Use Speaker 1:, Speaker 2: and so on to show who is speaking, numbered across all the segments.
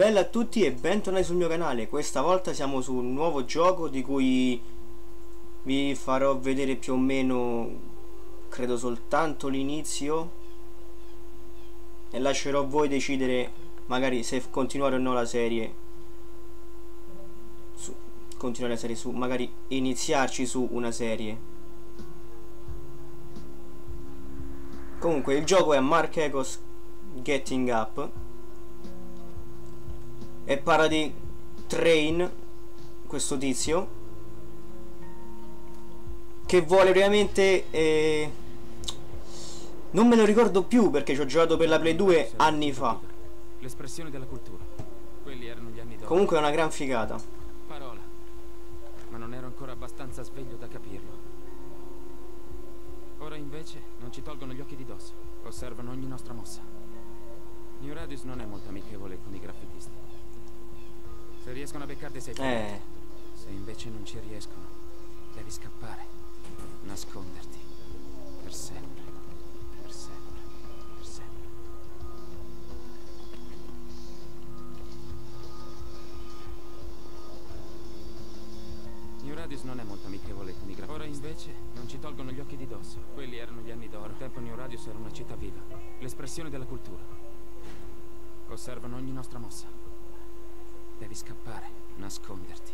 Speaker 1: Bella a tutti e bentornati sul mio canale, questa volta siamo su un nuovo gioco di cui vi farò vedere più o meno, credo soltanto l'inizio. E lascerò voi decidere magari se continuare o no la serie, su, continuare la serie su, magari iniziarci su una serie. Comunque il gioco è Mark Ecos Getting Up e parla di Train, questo tizio, che vuole veramente... Eh, non me lo ricordo più perché ci ho giocato per la Play 2 anni fa.
Speaker 2: L'espressione della cultura. Quelli erano gli anni d'oro.
Speaker 1: Comunque è una gran figata.
Speaker 2: Parola. Ma non ero ancora abbastanza sveglio da capirlo. Ora invece non ci tolgono gli occhi di dosso. Osservano ogni nostra mossa. New Radius non è molto amichevole con i graffitisti. Se riescono a beccarti sei.
Speaker 1: Eh,
Speaker 2: Se invece non ci riescono, devi scappare. Nasconderti. Per sempre. Per sempre. Per sempre. New Radius non è molto amichevole con i graffitisti. Ora invece non ci tolgono gli occhi di dosso. Quelli erano gli anni d'oro. Un tempo New Radius era una città viva. L'espressione della cultura. Osservano ogni nostra mossa. Nasconderti.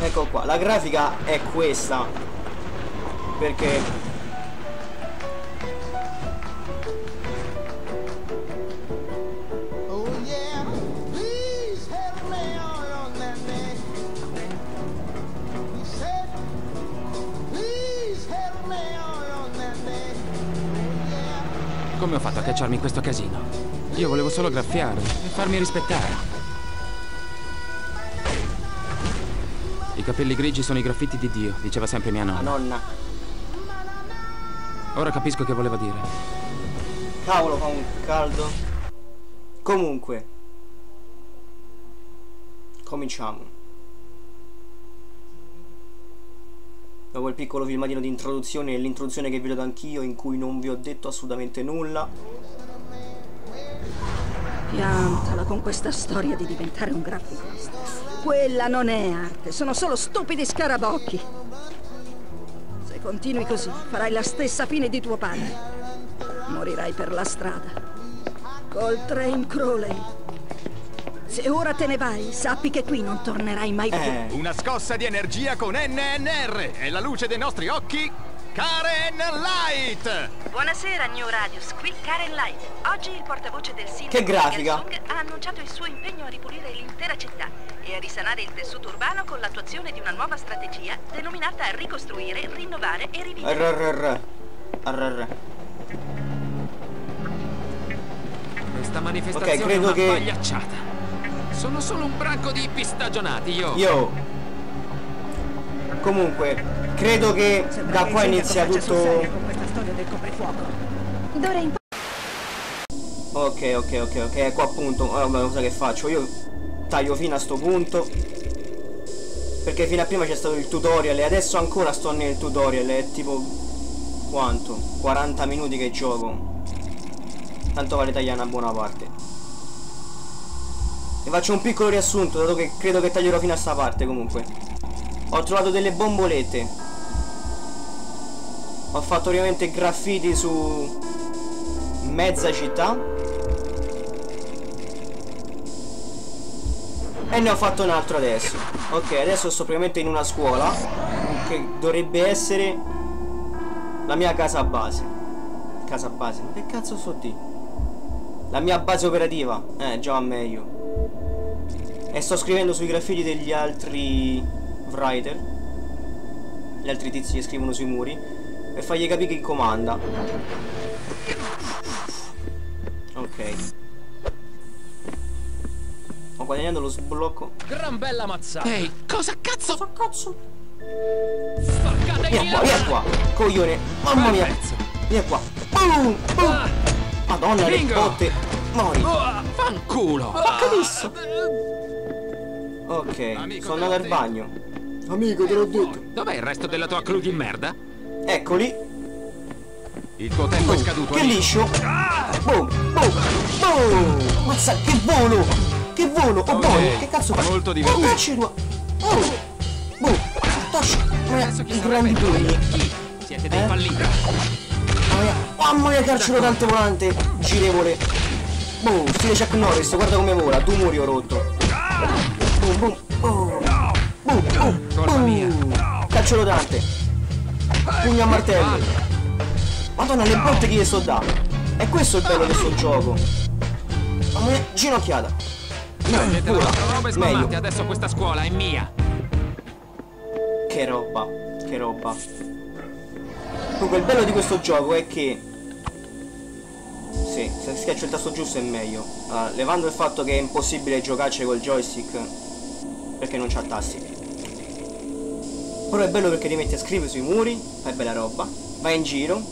Speaker 1: ecco qua, la grafica è questa. Perché...
Speaker 3: Oh yeah, said. Oh yeah.
Speaker 2: Come ho fatto a cacciarmi in questo casino? Io volevo solo graffiare e farmi rispettare. I capelli grigi sono i graffiti di Dio, diceva sempre mia nonna.
Speaker 1: nonna.
Speaker 2: Ora capisco che voleva dire.
Speaker 1: Cavolo, fa un caldo. Comunque. Cominciamo. Dopo il piccolo filmatino di introduzione e l'introduzione che vi ho dato anch'io in cui non vi ho detto assolutamente nulla.
Speaker 4: Piantala con questa storia di diventare un graffitista. Quella non è arte, sono solo stupidi scarabocchi. Se continui così, farai la stessa fine di tuo padre. Morirai per la strada. Col train Crowley. Se ora te ne vai, sappi che qui non tornerai mai più.
Speaker 1: Eh,
Speaker 5: Una scossa di energia con NNR e la luce dei nostri occhi, Karen Light!
Speaker 6: Buonasera New Radius, qui Karen Light. Oggi il portavoce del sindaco
Speaker 1: Che grafica!
Speaker 6: Gansung ha annunciato il suo impegno a ripulire l'intera città e a risanare il tessuto urbano con l'attuazione di una nuova strategia denominata ricostruire, rinnovare e rivivere.
Speaker 1: RRR. RRR.
Speaker 2: Questa manifestazione
Speaker 1: Ok, credo
Speaker 2: è una
Speaker 1: che-
Speaker 2: pagliacciata. Sono solo un branco di pistagionati, io.
Speaker 1: Io. Comunque, credo che da qua inizia tutto... Ok, ok, ok, ok, ecco appunto, allora cosa che faccio? Io taglio fino a sto punto. Perché fino a prima c'è stato il tutorial e adesso ancora sto nel tutorial, è tipo... Quanto? 40 minuti che gioco. Tanto vale tagliare una buona parte. E faccio un piccolo riassunto, dato che credo che taglierò fino a sta parte comunque Ho trovato delle bombolette. Ho fatto ovviamente graffiti su mezza città. E ne ho fatto un altro adesso. Ok adesso sto praticamente in una scuola Che dovrebbe essere La mia casa base. Casa base Ma che cazzo sto di? La mia base operativa. Eh già va meglio. E sto scrivendo sui graffiti degli altri Writer. Gli altri tizi che scrivono sui muri. Per fargli capire chi comanda. Ok. Ho guadagnato lo sblocco.
Speaker 2: Gran bella mazzata. Ehi, cosa cazzo?
Speaker 1: Cosa cazzo? Via qua, via qua. Coglione Mamma mia. Via qua. Boom, boom. Madonna le botte. Mori.
Speaker 2: Oh, fanculo.
Speaker 1: Cazzo Ok
Speaker 5: Amico,
Speaker 1: Sono
Speaker 5: te
Speaker 1: andato al bagno Amico te l'ho detto
Speaker 2: Dov'è il resto della tua clou di merda?
Speaker 1: Eccoli
Speaker 5: Il tuo tempo è
Speaker 1: Oh,
Speaker 5: scaduto.
Speaker 1: che
Speaker 5: amico.
Speaker 1: liscio! Boom, boom, boom! Mazza, che volo! Che volo! Oh,
Speaker 5: Ok,
Speaker 1: boy, che cazzo fa?
Speaker 5: molto
Speaker 1: Oh,
Speaker 5: divertente.
Speaker 1: tua! Oh! Boom!
Speaker 2: Penso che
Speaker 1: I grandi pugni!
Speaker 2: Siete dei
Speaker 1: Eh?
Speaker 2: falliti.
Speaker 1: Mamma mia, calcio volante volante! Girevole! Boom, stile Chuck Norris, guarda come vola, tu muri ho rotto! Boom, boom, boom! Boom, boom,
Speaker 2: Colpa
Speaker 1: boom! Calcio rotante! Pugno a martello! Madonna, le botte che gli sto dando! E questo è il bello di sto gioco! Mamma mia, ginocchiata! Pura. Meglio!
Speaker 2: adesso questa scuola è mia.
Speaker 1: Che roba, che roba. Comunque il bello di questo gioco è che... Sì, se schiaccio il tasto giusto è meglio. Allora, levando il fatto che è impossibile giocarci col joystick perché non c'ha tasti. Però è bello perché ti metti a scrivere sui muri, fai bella roba, vai in giro,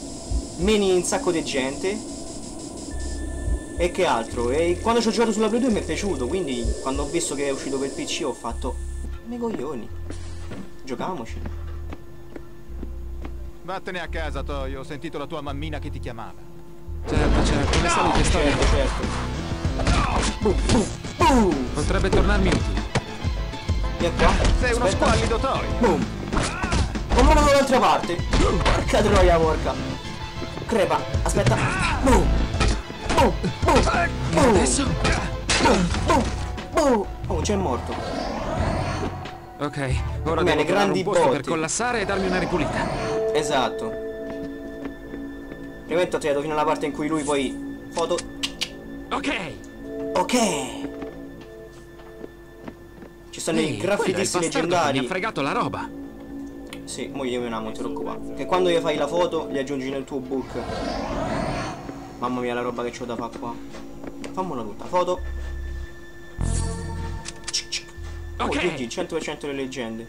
Speaker 1: meni un sacco di gente. E che altro? E quando ci ho giocato sulla Play 2 mi è piaciuto, quindi quando ho visto che è uscito per PC ho fatto... Me coglioni. Giocamoci.
Speaker 5: Vattene a casa, Toyo. Ho sentito la tua mammina che ti chiamava.
Speaker 2: Certo, certo, le salute storie.
Speaker 1: Certo, certo. Boom, boom, boom.
Speaker 2: Potrebbe tornarmi utile.
Speaker 1: Via qua.
Speaker 5: Sei uno
Speaker 1: Aspetta.
Speaker 5: squallido, Toyo.
Speaker 1: Boom. Dall'altra parte. Porca troia, porca. Crepa. Aspetta. Boom. Boom, boom, boom.
Speaker 2: Adesso?
Speaker 1: Boom, boom, boom. Oh, c'è morto.
Speaker 2: Ok, ora
Speaker 1: Bene,
Speaker 2: devo
Speaker 1: grandi
Speaker 2: un posto per
Speaker 1: botti.
Speaker 2: collassare e darmi una ripulita.
Speaker 1: Esatto. Prima tirato fino alla parte in cui lui poi... Foto.
Speaker 2: Ok!
Speaker 1: Ok. Ci i
Speaker 2: Ehi,
Speaker 1: graffitisti
Speaker 2: bastardo che Mi ha
Speaker 1: leggendari.
Speaker 2: fregato la roba.
Speaker 1: Sì, mo io me non ti preoccupare. Che quando gli fai la foto, li aggiungi nel tuo book. Mamma mia la roba che c'ho da fare qua. Fammela tutta. Foto. Oh,
Speaker 2: Ok.
Speaker 1: GG, 100% le leggende.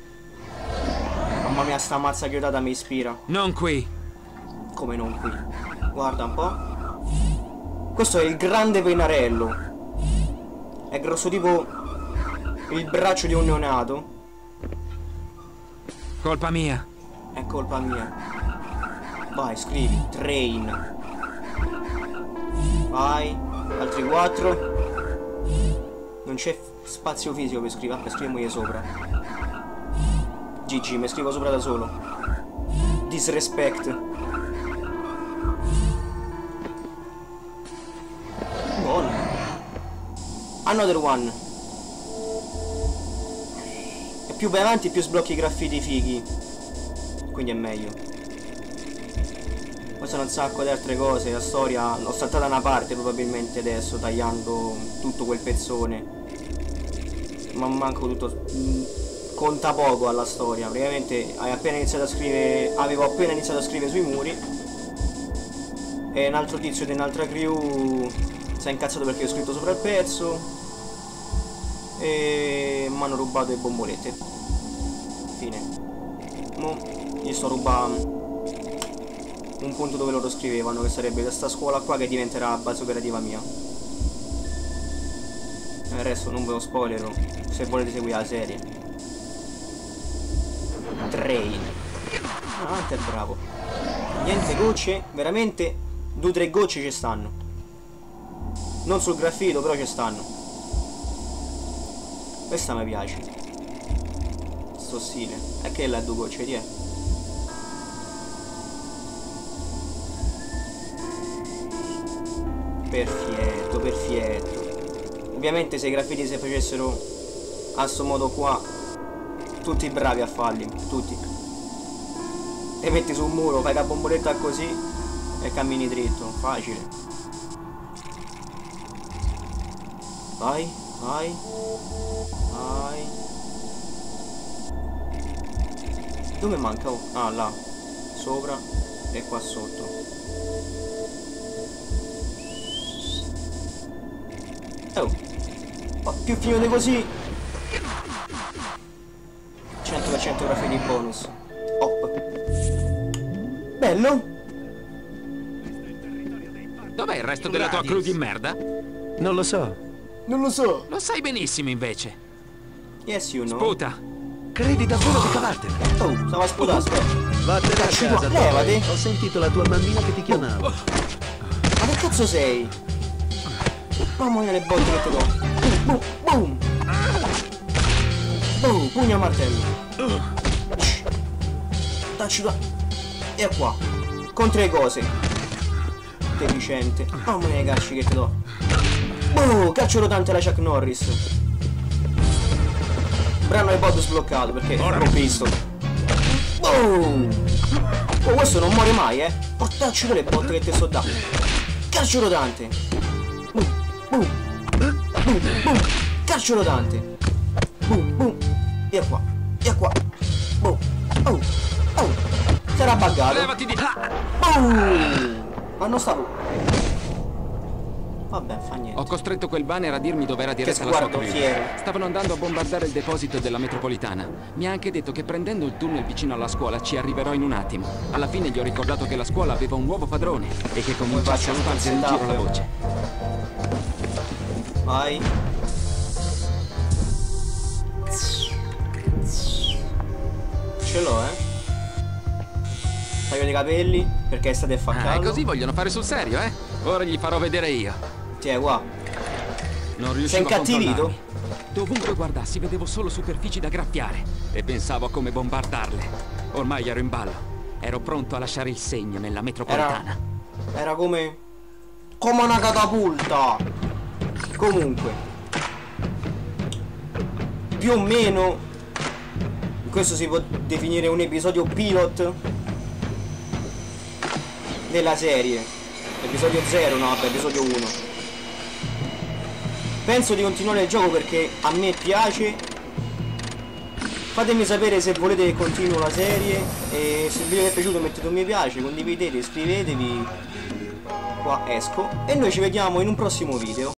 Speaker 1: Mamma mia, sta mazza chiodata mi ispira.
Speaker 2: Non qui.
Speaker 1: Come non qui. Guarda un po'. Questo è il grande venarello. È grosso tipo il braccio di un neonato.
Speaker 2: Colpa mia.
Speaker 1: È colpa mia. Vai, scrivi. Train. Vai. Altri quattro. Non c'è spazio fisico per scrivere. Ah, scriviamogli sopra. GG, mi scrivo sopra da solo. Disrespect. Buono. Another one. Più vai avanti più sblocchi i graffiti fighi. Quindi è meglio. Poi sono un sacco di altre cose, la storia l'ho saltata una parte probabilmente adesso, tagliando tutto quel pezzone. Ma manco tutto. mm, Conta poco alla storia, praticamente hai appena iniziato a scrivere. Avevo appena iniziato a scrivere sui muri. E un altro tizio di un'altra crew si è incazzato perché ho scritto sopra il pezzo. E mi hanno rubato le bombolette. Fine. Mo gli sto rubando un punto dove loro scrivevano che sarebbe questa scuola qua che diventerà base operativa mia. Il resto non ve lo spoilerò se volete seguire la serie. Train. Ah, è bravo. Niente gocce, veramente due o tre gocce ci stanno. Non sul graffito, però ci stanno. Questa mi piace. Sto stile. E che è la due gocce, ti è? Perfetto, perfetto. Ovviamente se i graffiti si facessero a sto modo qua, tutti bravi a farli, tutti. Te metti sul muro, fai la bomboletta così e cammini dritto, facile. Vai, vai, vai. Dove manca? Oh, Ah, là. Sopra e qua sotto. Oh. Oh, più fino di così. 100% graffiti bonus. Hop. Bello.
Speaker 2: Dov'è il resto della tua crew di merda?
Speaker 7: Non lo so.
Speaker 1: Non lo so.
Speaker 2: Lo sai benissimo invece.
Speaker 1: Yes, you know.
Speaker 2: Puta.
Speaker 7: Credi davvero di cavartene?
Speaker 1: Oh, stava a sputare, aspetta.
Speaker 7: Vattene a
Speaker 1: Cacci
Speaker 7: casa,
Speaker 1: qua, levati.
Speaker 7: Ho sentito la tua mammina che ti chiamava.
Speaker 1: Ma che cazzo sei? Mamma mia le botte che ti do. Boom, boom. Boom, pugno a martello. Tacci da. E qua. Contro le cose. Deficiente. Mamma mia i calci che ti do. Boom, calcio rotante alla Chuck Norris. Brano iPod sbloccato perché l'ho visto. Boom. Oh, questo non muore mai, eh. Portacci le botte che ti sto dando. Calcio rotante. Boom, boom. Boom, boom. Calcio rotante. Boom, boom. Via qua. Via qua. Boom. Oh. Oh. Era buggato. Boom. Ma non stavo. Vabbè, fa niente.
Speaker 2: Ho costretto quel banner a dirmi dove era diretta la sua
Speaker 1: fiero.
Speaker 2: Stavano andando a bombardare il deposito della metropolitana. Mi ha anche detto che prendendo il tunnel vicino alla scuola ci arriverò in un attimo. Alla fine gli ho ricordato che la scuola aveva un nuovo padrone e che cominciasse a spargere in giro la voce.
Speaker 1: Vai. Ce l'ho, eh. Taglio dei capelli perché state a fa
Speaker 2: Ah, e così vogliono fare sul serio, eh? Ora gli farò vedere io.
Speaker 1: Tiè, qua.
Speaker 2: Non riuscivo
Speaker 1: Sei incattivito?
Speaker 2: Dovunque guardassi vedevo solo superfici da graffiare e pensavo a come bombardarle. Ormai ero in ballo. Ero pronto a lasciare il segno nella metropolitana.
Speaker 1: Era come. Come una catapulta. Comunque. Più o meno. Questo si può definire un episodio pilot della serie. Episodio 0, no, vabbè, episodio 1. Penso di continuare il gioco perché a me piace. Fatemi sapere se volete che continuo la serie e se il video vi è piaciuto mettete un mi piace, condividete, iscrivetevi. Qua esco e noi ci vediamo in un prossimo video.